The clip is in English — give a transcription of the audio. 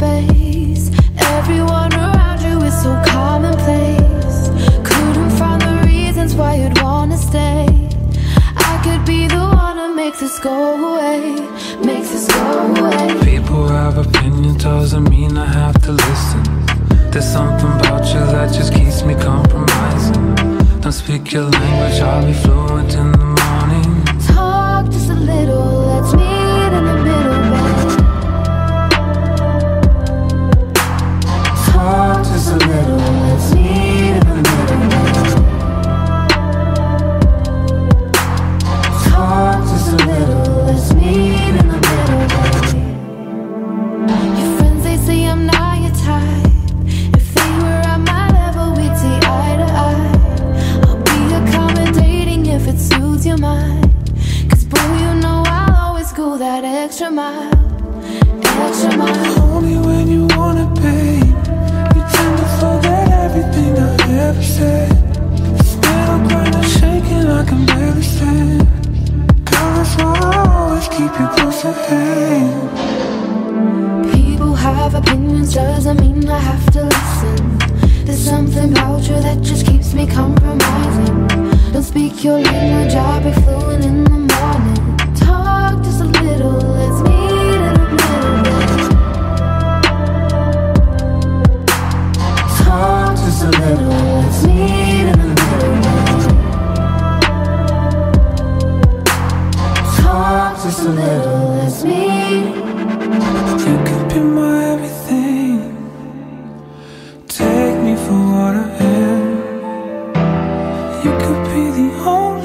Everyone around you is so commonplace. Couldn't find the reasons why you'd wanna stay. I could be the one to make this go away Make this go away. People have opinions, doesn't mean I have to listen. There's something about you that just keeps me compromising. Don't speak your language, I'll be fluent in the extra mile. Extra mile. Only when you wanna, babe. You tend to forget everything I ever said. Still kinda shaking, I can barely stand. Girl, that's why I always keep you close at hand. People have opinions, doesn't mean I have to listen. There's something about you that just keeps me compromising. Don't speak your language, I'll be fluent in the morning. Just a little, let's. You could be my everything. Take me for what I am. You could be the only